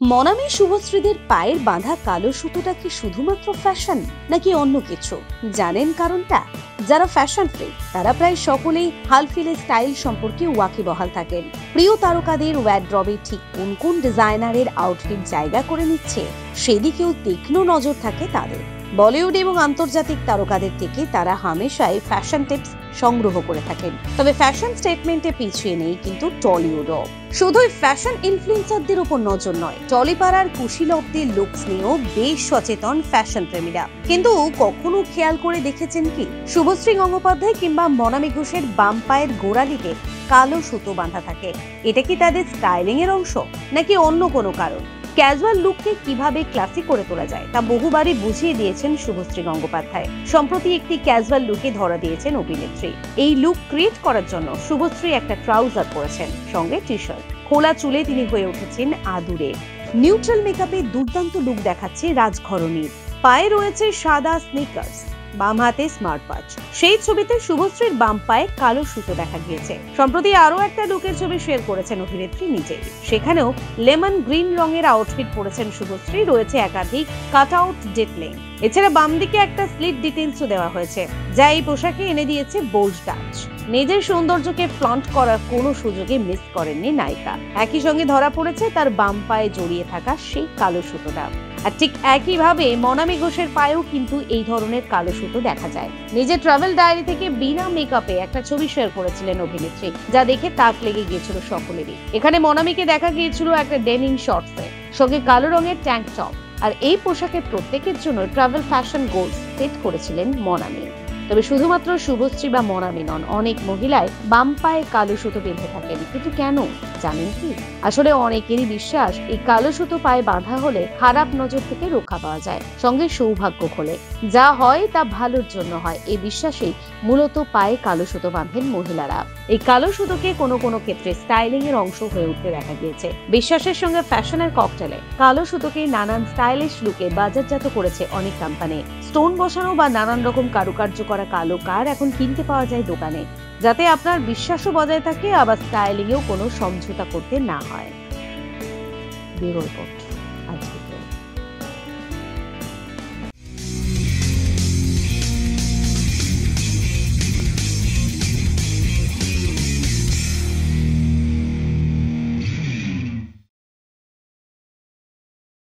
মনামি শুভশ্রীদের পায়ের বাঁধা কালো সুতোটা কি শুধুমাত্র ফ্যাশন নাকি অন্য কিছু? জানেন কারণটা? যারা ফ্যাশন ফ্রি তারা প্রায় সকলেই হালফিলে স্টাইল সম্পর্কে ওয়াকিবহাল থাকেন। প্রিয় তারকাদের ওয়ার্ড্রবে ঠিক কোন কোন ডিজাইনারের আউটফিট জায়গা করে নিচ্ছে, সেদিকেও তীক্ষ্ণ নজর থাকে তাদের। বলিউড এবং আন্তর্জাতিক তারকাদের থেকে তারা হামেশাই ফ্যাশন টিপস সংগ্রহ করে থাকেন। তবে ফ্যাশন স্টেটমেন্টে পিছিয়ে নেই কিন্তু টলিউডও। শুধুই ফ্যাশন ইনফ্লুয়েন্সারদের উপর নজর নয়, টলিপাড়ার কুশীলবদের লুকস নিয়েও বেশ সচেতন ফ্যাশন প্রেমীরা। কিন্তু কখনো খেয়াল করে দেখেছেন কি? শুভশ্রী গঙ্গোপাধ্যায় কিংবা মনামী ঘোষের বাম পায়ের গোড়ালিতে কালো সুতো বাঁধা থাকে। এটা কি তাদের স্টাইলিং এর অংশ, নাকি অন্য কোনো কারণ? ক্যাজুয়াল লুককে কীভাবে ক্লাসি করে তোলা যায় তা বহুবারই বুঝিয়ে দিয়েছেন শুভশ্রী গঙ্গোপাধ্যায়। সম্প্রতি একটি ক্যাজুয়াল লুকে ধরা দিয়েছেন অভিনেত্রী। এই লুক ক্রিয়েট করার জন্য শুভশ্রী একটা ট্রাউজার পরেছেন, সঙ্গে টি শার্ট খোলা চুলে তিনি হয়ে উঠেছেন আদুরে। নিউট্রাল মেকআপে দুর্দান্ত লুক দেখাচ্ছে রাজঘরণীর পায়ে রয়েছে সাদা স্নিকার্স বাম হাতে স্মার্ট ওয়াচ সেই ছবিতে শুভশ্রীর বাম পায়ে কালো সুতো দেখা গিয়েছে। সম্প্রতি আরও একটা লুকের ছবি শেয়ার করেছেন অভিনেত্রী নিজেই। সেখানেও লেমন গ্রিন রঙের আউটফিট পরেছেন শুভশ্রী, রয়েছে একাধিক কাট আউট ডেটলেন এছাড়া বাম দিকে একটা স্লিট ডিটেলসও দেওয়া হয়েছে, যা এই পোশাকে এনে দিয়েছে বোল্ড টাচ নিজের সৌন্দর্যকে ফ্লন্ট করার কোনো সুযোগে মিস করেননি নায়িকা। একই সঙ্গে ধরা পড়েছে তার বাম পায়ে জড়িয়ে থাকা সেই কালো সুতোটা। আর ঠিক একইভাবে মনামি ঘোষের পায়েও কিন্তু এই ধরনের কালো সুতো দেখা যায়। নিজের ট্রাভেল ডায়েরি থেকে বিনা মেকআপে একটা ছবি শেয়ার করেছিলেন অভিনেত্রী, যা দেখে তাক লেগে গিয়েছিল সকলেরই। এখানে মনামিকে দেখা গিয়েছিল একটা ডেনিং শর্টসে সঙ্গে কালো রঙের ট্যাঙ্ক টপ আর এই পোশাকের প্রত্যেকের জন্য ট্রাভেল ফ্যাশন গোল সেট করেছিলেন মনামী। তবে শুধুমাত্র শুভশ্রী বা মনামি নন, অনেক মহিলায় বাম পায়ে কালো সুতো বেঁধে থাকেন। কিন্তু কেন? জানেন কি? আসলে অনেকেরই বিশ্বাস, এই কালো সুতো পায়ে বাঁধা হলে খারাপ নজর থেকে রক্ষা পাওয়া যায়, সঙ্গে সৌভাগ্য খোলে। যা হয় তা ভালোর জন্য হয়, এই বিশ্বাসেই মূলত পায়ে কালো সুতো বাঁধেন মহিলারা। এই কালো সুতোকে কোনো কোনো ক্ষেত্রে স্টাইলিং এর অংশ হয়ে উঠতে দেখা গিয়েছে। বিশ্বাসের সঙ্গে ফ্যাশনের ককটেলে কালো সুতোকে নানান স্টাইলিশ লুকে বাজারজাত করেছে অনেক কোম্পানি স্টোন বসানো বা নানান রকম কারুকার্য করা কালো কার এখন কিনতে পাওয়া যায় দোকানে, যাতে আপনার বিশ্বাসও বজায় থাকে, আবার স্টাইলিং স্টাইলিংয়েও কোনো সমঝোতা করতে না হয়। ব্যুরো রিপোর্ট আজ